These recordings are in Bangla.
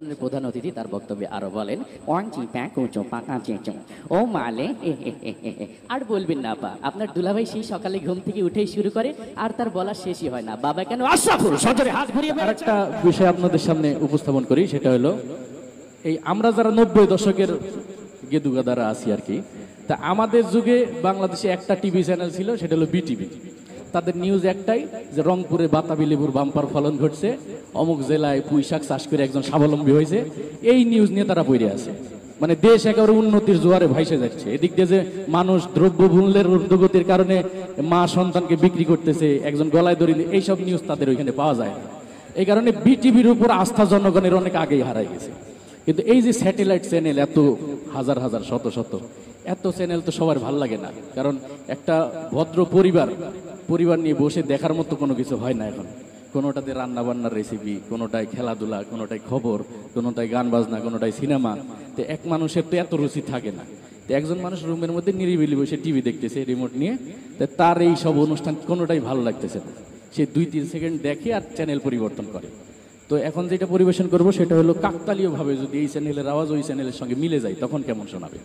প্রধান অতিথি তার বক্তব্যে আরও বলেন ওয়ান চি প্যাক উঁচো পাকা চেঁচো ও মালে। আর বলবেন না, আপা, আপনার দুলাভাই সেই সকালে ঘুম থেকে উঠেই শুরু করে, আর তার বলা শেষই হয় না। বাবা কেন হাত ঘুরিয়ে একটা বিষয় আপনাদের সামনে উপস্থাপন করি, সেটা হলো, এই আমরা যারা নব্বই দশকের গেদুগাদারা আছি আর কি, তা আমাদের যুগে বাংলাদেশে একটা টিভি চ্যানেল ছিল, সেটা হলো বিটিভি। তাদের নিউজ একটাই যে রংপুরে বাতাবি লেবুর বাম্পার ফলন ঘটছে, অমুক জেলায় পুঁই শাক চাষ করে একজন স্বাবলম্বী হয়েছে। এই নিউজ নিয়ে তারা পড়ে আছে। মানে দেশ একেবারে উন্নতির জোয়ারে ভাইসে যাচ্ছে। এদিক দিয়ে যে মানুষ দ্রব্য মূল্যের ঊর্ধ্বগতির কারণে মা সন্তানকে বিক্রি করতেছে, একজন গলায় দড়ি এইসব নিউজ তাদের ওইখানে পাওয়া যায় না। এই কারণে বিটিভির উপর আস্থা জনগণের অনেক আগেই হারাই গেছে। কিন্তু এই যে স্যাটেলাইট চ্যানেল এত হাজার হাজার, শত শত, এত চ্যানেল তো সবার ভালো লাগে না। কারণ একটা ভদ্র পরিবার পরিবার নিয়ে বসে দেখার মতো কোনো কিছু হয় না এখন। কোনোটাতে রান্নাবান্নার রেসিপি কোনোটায় খেলাধুলা কোনোটায় খবর কোনোটায় গান বাজনা কোনোটায় সিনেমা। তো এক মানুষের তো এত রুচি থাকে না। তো একজন মানুষ রুমের মধ্যে নিরিবিলি বসে টিভি দেখতেছে রিমোট নিয়ে। তো তার এই সব অনুষ্ঠান কোনোটাই ভালো লাগতেছে না। সে দুই, তিন সেকেন্ড দেখে আর চ্যানেল পরিবর্তন করে। তো এখন যেটা পরিবেশন করব সেটা হলো কাকতালীয়ভাবে যদি এই চ্যানেলের আওয়াজ ওই চ্যানেলের সঙ্গে মিলে যায়, তখন কেমন শোনাবে?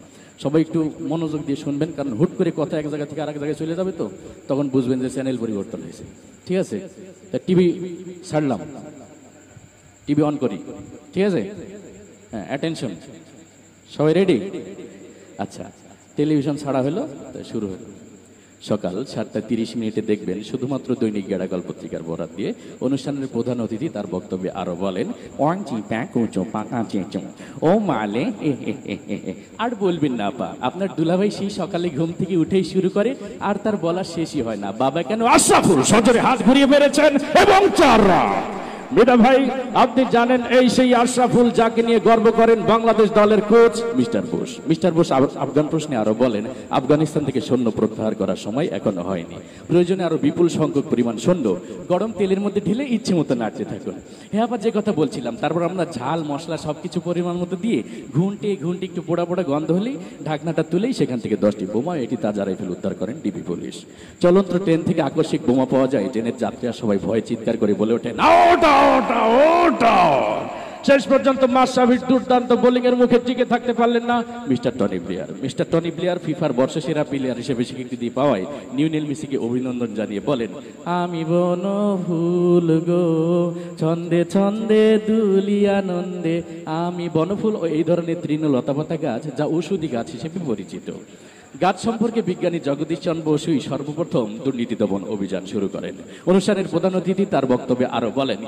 সবাই একটু মনোযোগ দিয়ে শুনবেন, কারণ হুট করে কথা এক জায়গা থেকে আরেক জায়গায় চলে যাবে তো, তখন বুঝবেন যে চ্যানেল পরিবর্তন হয়েছে। ঠিক আছে? তা টিভি ছাড়লাম। টিভি অন করি। ঠিক আছে? হ্যাঁ অ্যাটেনশন সবাই রেডি আচ্ছা টেলিভিশন ছাড়া হলো শুরু হলো। সকাল সাতটা তিরিশ মিনিটে দেখবেন শুধুমাত্র দৈনিক গেড়াগল পত্রিকার বরাত দিয়ে অনুষ্ঠানের প্রধান অতিথি তার বক্তব্যে আরও বলেন ও। আর বলবেন না, আপা, আপনার দুলাভাই সেই সকালে ঘুম থেকে উঠেই শুরু করে, আর তার বলা শেষই হয় না বাবা কেন আশরাফুল সজরে হাত ঘুরিয়ে মেরেছেন এবং চার মেধা ভাই, আপনি জানেন এই সেই আশরাফুল যাকে নিয়ে গর্ব করেন বাংলাদেশ দলের coach mister Bose. Mister Bose Afghan প্রশ্নে আরও বলেন, আফগানিস্তান থেকে সৈন্য প্রত্যাহার করার সময় এখনও হয়নি। প্রয়োজনে আরও বিপুল সংখ্যক পরিমাণ সৈন্য গরম তেলের মধ্যে ঢেলে ইচ্ছে মতো নাড়তে থাকুন। হ্যাঁ আবার যে কথা বলছিলাম, তারপর আমরা ঝাল, মশলা সবকিছু পরিমাণ মতো দিয়ে ঘুনটে ঘুনটে একটু পোড়া পোড়া গন্ধ হলেই ঢাকনাটা তুলেই সেখান থেকে দশটি বোমা, এটি তাজা রাইফেল উদ্ধার করেন ডিবি পুলিশ। চলন্ত ট্রেন থেকে আকস্মিক বোমা পাওয়া যায়, ট্রেনের যাত্রীরা সবাই ভয় চিৎকার করে বলে ওঠেন না ওটা ওটা। শেষ পর্যন্ত মাসাভির দুর্দান্ত বোলিং এর মুখে টিকে থাকতে পারলেন না mister Tony player mister Tony player ফিফার বর্ষসেরা প্লেয়ার হিসেবে স্বীকৃতি দিয়ে পাওয়ায় নিউনেল মিসিকে অভিনন্দন জানিয়ে বলেন, আমি বন ফুল গো, ছন্দে ছন্দে দুলি আনন্দে আমি বনফুল ও এই ধরনের তৃণ তৃণলতাপাতা গাছ যা ঔষধি গাছ হিসেবে পরিচিত। গাছ সম্পর্কে বিজ্ঞানী জগদীশ চন্দ্র বসুই সর্বপ্রথম দুর্নীতি দমন অভিযান শুরু করেন। অনুষ্ঠানের প্রধান অতিথি তার বক্তব্যে আরও বলেন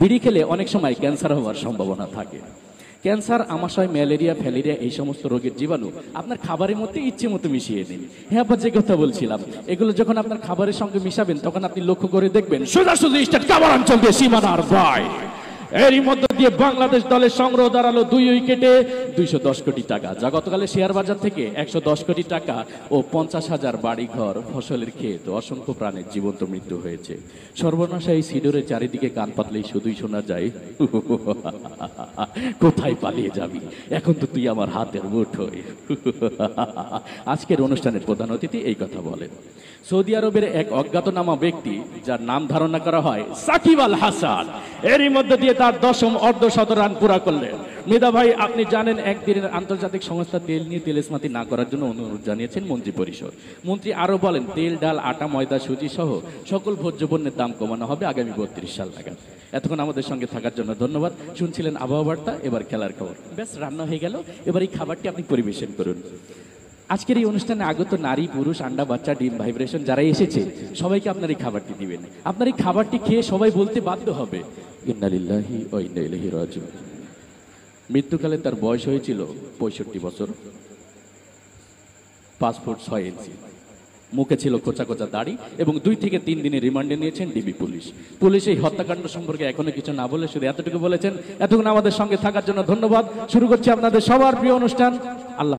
বিড়ি খেলে অনেক সময় ক্যান্সার হওয়ার সম্ভাবনা থাকে। ক্যান্সার, আমাশয়, ম্যালেরিয়া, ফ্যালেরিয়া, এই সমস্ত রোগের জীবাণু আপনার খাবারের মধ্যে ইচ্ছে মতো মিশিয়ে দিন হ্যাঁ আবার যে কথা বলছিলাম, এগুলো যখন আপনার খাবারের সঙ্গে মিশাবেন তখন আপনি লক্ষ্য করে দেখবেন সোজাসুজি স্টেট কাবার অঞ্চল দিয়ে সীমানার ভাই এরই মধ্য দিয়ে বাংলাদেশ দলের সংগ্রহ দাঁড়াল দুই উইকেটে দুইশো দশ কোটি টাকা। যা গতকালে শেয়ার বাজার থেকে একশো দশ কোটি টাকা ও পঞ্চাশ হাজার বাড়িঘর ফসলের ক্ষেত। অসংখ্য প্রাণের জীবন্ত মৃত্যু হয়েছে। সর্বনাশা এই সিডোরের চারিদিকে কান পাতলেই শুধুই শোনা যায় কোথায় পালিয়ে যাবি? এখন তো তুই আমার হাতের মুঠোয়। আজকের অনুষ্ঠানের প্রধান অতিথি এই কথা বলেন। সৌদি আরবের এক অজ্ঞাতনামা ব্যক্তি, যার নাম ধারণা করা হয় সাকিব আল হাসান। এরই মধ্যে দিয়ে তার দশম অর্ধশত রান পুরা করলেন মেধা ভাই, আপনি জানেন একদিনের আন্তর্জাতিক সংস্থা তেল নিয়ে তেলেসমাতি না করার জন্য অনুরোধ জানিয়েছেন মন্ত্রী পরিষদ। মন্ত্রী আরও বলেন, তেল, ডাল, আটা, ময়দা, সুজি সহ সকল ভোজ্য পণ্যের দাম কমানো হবে আগামী বত্রিশ সাল নাগাদ। এতক্ষণ আমাদের সঙ্গে থাকার জন্য ধন্যবাদ। শুনছিলেন আবহাওয়া বার্তা এবার খেলার খবর। ব্যাস, রান্না হয়ে গেল। এবার এই খাবারটি আপনি পরিবেশন করুন। আজকের এই অনুষ্ঠানে আগত নারী, পুরুষ, আন্ডা, বাচ্চা, ডিম, ভাইব্রেশন যারা এসেছে, সবাইকে আপনার এই খাবারটি দিবেন। আপনার এই খাবারটি খেয়ে সবাই বলতে বাধ্য হবে। ইন্নালিল্লাহি ও মৃত্যুকালে তার বয়স হয়েছিল পঁয়ষট্টি বছর। ফুট ছয় ইঞ্চি। মুখে ছিল কোচা কোচা দাড়ি এবং দুই থেকে তিন দিনের রিমান্ডে নিয়েছেন ডিবি পুলিশ। পুলিশ এই হত্যাকাণ্ড সম্পর্কে এখনও কিছু না বলে শুধু এতটুকু বলেছেন, এতক্ষণ আমাদের সঙ্গে থাকার জন্য ধন্যবাদ। শুরু করছি আপনাদের সবার প্রিয় অনুষ্ঠান। আল্লাহ